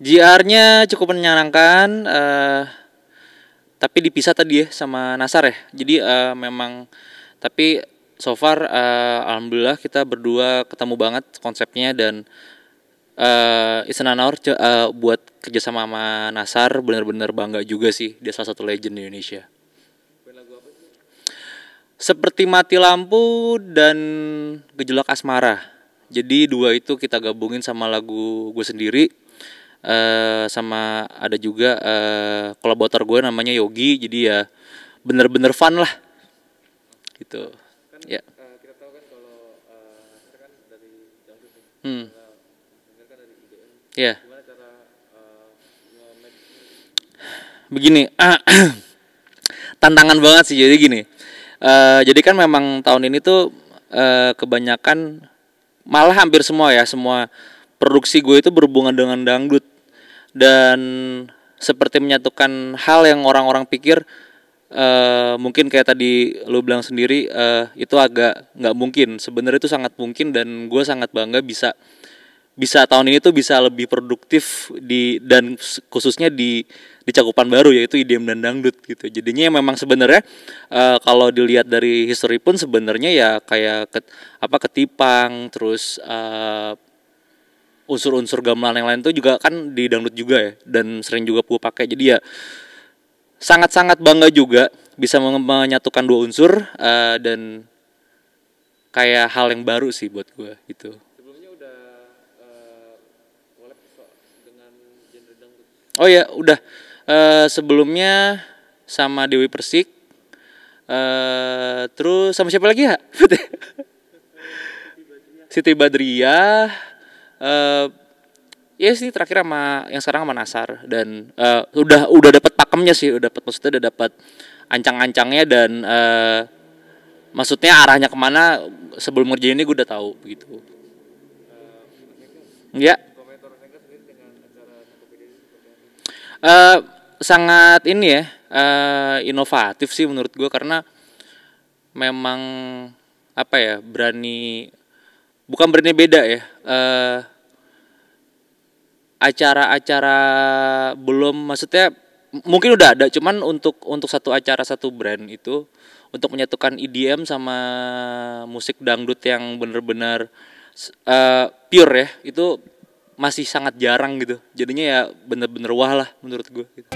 JR-nya cukup menyenangkan, uh, tapi dipisah tadi ya sama Nasar ya. Jadi uh, memang tapi so far uh, alhamdulillah kita berdua ketemu banget konsepnya dan uh, it's an honor uh, buat kerjasama sama Nasar bener-bener bangga juga sih dia salah satu legend di Indonesia. Seperti mati lampu dan gejolak asmara. Jadi dua itu kita gabungin sama lagu gue sendiri. Uh, sama ada juga uh, kolaborator gue namanya Yogi jadi ya bener-bener fun lah. Gitu. Kan, ya. uh, kita tahu kan kalau uh, kita kan dari dangdut nih hmm. kita kan dari IDM ya. Gimana cara uh, begini tantangan banget sih jadi gini. Uh, jadi kan memang tahun ini tuh uh, kebanyakan malah hampir semua ya semua produksi gue itu berhubungan dengan dangdut dan seperti menyatukan hal yang orang-orang pikir uh, mungkin kayak tadi lu bilang sendiri uh, itu agak nggak mungkin sebenarnya itu sangat mungkin dan gue sangat bangga bisa bisa tahun ini tuh bisa lebih produktif di dan khususnya di di cakupan baru yaitu IDM dan dangdut gitu. Jadinya memang sebenarnya uh, kalau dilihat dari history pun sebenarnya ya kayak ke, apa ketipang terus uh, unsur-unsur gamelan yang lain tuh juga kan di dangdut juga ya dan sering juga gue pakai jadi ya sangat-sangat bangga juga bisa menyatukan dua unsur uh, dan kayak hal yang baru sih buat gue gitu. Sebelumnya udah uh, dengan genre dangdut. Oh ya udah uh, sebelumnya sama Dewi Persik. Uh, terus sama siapa lagi ya? Siti Badriah uh, ya sih terakhir sama yang sekarang sama Nasar. Dan uh, udah udah dapat pakemnya sih udah dapat maksudnya udah dapat ancang-ancangnya dan uh, maksudnya arahnya ke mana sebelum ngerjain ini gue udah tahu begitu. Uh, ya uh, sangat ini ya uh, inovatif sih menurut gue karena memang apa ya berani bukan berani beda ya acara acara-acara belum maksudnya mungkin udah ada cuman untuk untuk satu acara satu brand itu untuk menyatukan EDM sama musik dangdut yang bener-bener uh, pure ya itu masih sangat jarang gitu jadinya ya bener-bener wah lah menurut gue gitu.